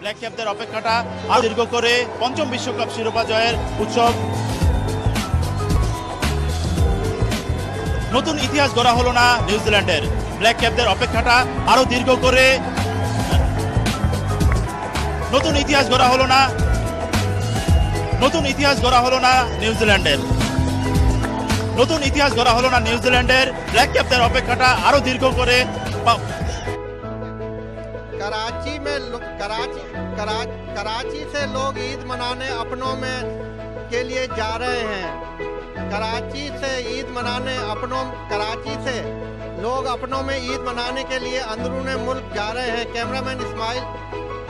Black ক্যাপদের অপেক্ষাটা আরও দীর্ঘ করে পঞ্চম বিশ্বকাপ শিরোপা জয়ের উৎসব। নতুন ইতিহাস গড়া হলো না নিউজিল্যান্ডের ব্ল্যাক ক্যাপদের অপেক্ষাটা আরও দীর্ঘ করে নতুন ইতিহাস গড়া হলো না নতুন ইতিহাস গড়া হলো না নিউজিল্যান্ডের নতুন ইতিহাস গড়া হলো না নিউজিল্যান্ডের ব্ল্যাক ক্যাপদের অপেক্ষাটা আরও দীর্ঘ করে कराची में कराची करा, कराची से लोग ईद मनाने अपनों में के लिए जा रहे हैं। कराची से ईद मनाने अपनों कराची से लोग अपनों में ईद मनाने के लिए अंदरून मुल्क जा रहे हैं। कैमरामैन इस्माइल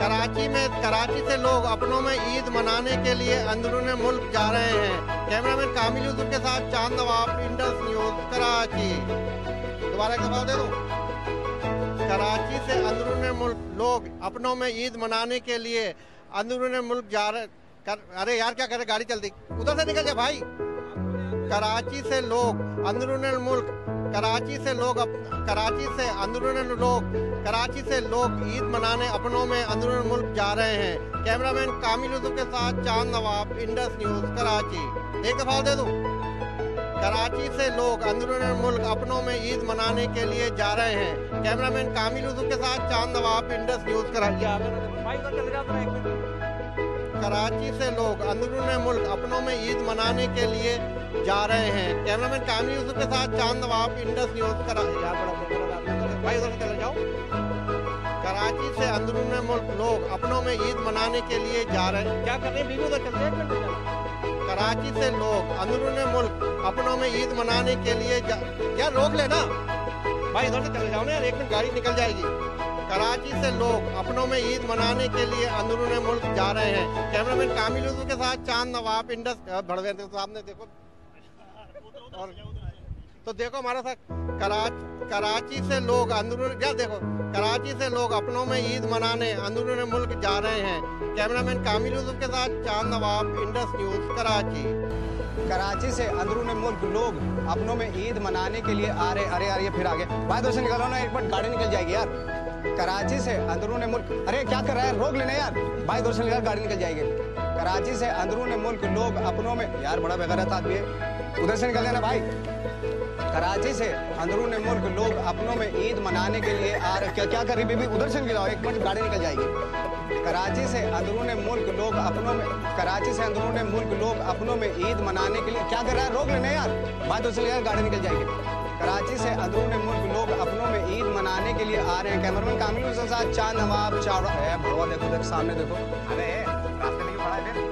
कराची में कराची से लोग अपनों में ईद मनाने के लिए अंदरून मुल्क जा रहे हैं। कैमरामैन कामिल यूसुफ के साथ चाँद नवाब इंडस न्यूज़ कराची। दोबारा एक दे दूँ? कराची से अंदरून मुल्क लोग अपनों में ईद मनाने के लिए अंदरून मुल्क जा रहे कर, अरे यार क्या करे गाड़ी चलती उधर से निकल जाए भाई। कराची से लोग अंदरून मुल्क कराची से लोग अप, कराची से अंदरून लोग कराची से लोग ईद मनाने अपनों में अंदरून मुल्क जा रहे हैं। कैमरामैन कामिल के साथ चाँद नवाब इंडस न्यूज़ कराची। एक दफ़ा दे दूँ? कराची से लोग अंदरून मुल्क अपनों में ईद मनाने के लिए जा रहे हैं। कैमरामैन कामिल यूसुफ के साथ चाँद नवाब इंडस न्यूज़ कराची। कराची से लोग अंदरून मुल्क अपनों में ईद मनाने के लिए जा रहे हैं। कैमरामैन कामिल यूसुफ के साथ चाँद नवाब इंडस न्यूज़ करा यार बड़ा बड़ा बात। भाई, उधर से चले जाओ। कराची से अंदरून मुल्क लोग अपनों में ईद मनाने के लिए जा रहे हैं। क्या कर रहे हैं। कराची से लोग अंदरून मुल्क अपनों में ईद मनाने के लिए. यार रोक लेना? भाई, इधर से चले जाओ ना यार, एक मिनट गाड़ी निकल जाएगी। कराची से लोग अपनों में ईद मनाने के लिए अंदरून मुल्क जा रहे हैं। कैमरामैन कामिल यूसुफ के साथ चाँद नवाब इंडस भड़वे साहब ने, देखो। और तो देखो हमारा साथ कराची कराची से लोग अंदरून क्या देखो? कराची से लोग अपनों में ईद मनाने, अंदरून मुल्क जा रहे हैं। कैमरामैन कामिल यूसुफ के साथ चाँद नवाब, इंडस न्यूज़, कराची। कराची से अंदरून मुल्क लोग अपनों में ईद मनाने के लिए आ रहे अरे यार, ये फिर आगे। भाई दोस्त, निकलो ना, एक बार गाड़ी निकल जाएगी यार। कराची से अंदरून मुल्क अरे क्या कर रहा है? रोक लेना यार। भाई दोस्त, निकल, गाड़ी निकल जाएगी। कराची से अंदरून मुल्क लोग अपनों में यार, बड़ा बेगैरत आदमी है। उधर से निकल जाना भाई। कराची से अंदरून मुल्क लोग अपनों में ईद मनाने के लिए आ रहे। क्या क्या कर रही बीबी? उधर से निकल जाओ एक मिनट, गाड़ी निकल जाएगी। कराची से अंदरून मुल्क लोग अपनों में कराची से अंदरून मुल्क लोग अपनों में ईद मनाने के लिए क्या कर रहा है? रोक लेना यार। बात तो चलिए यार, गाड़ी निकल जाएगी। कराची से अंदरून मुल्क लोग अपनों में ईद मनाने के लिए आ रहे हैं। कैमरामैन कामिल हुसैन साहब, चाँद नवाब है भड़वा देखो देखो सामने देखो। अरे?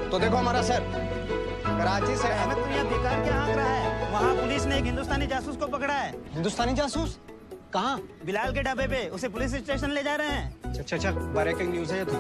तो देखो हमारा सर। कराची से अहमद तो यहाँ बेकार क्या आंक रहा है। वहाँ पुलिस ने एक हिंदुस्तानी जासूस को पकड़ा है। हिंदुस्तानी जासूस? कहाँ? बिलाल के ढाबे पे। उसे पुलिस स्टेशन ले जा रहे हैं। अच्छा अच्छा, अच्छा ब्रेकिंग न्यूज़ है ये तो।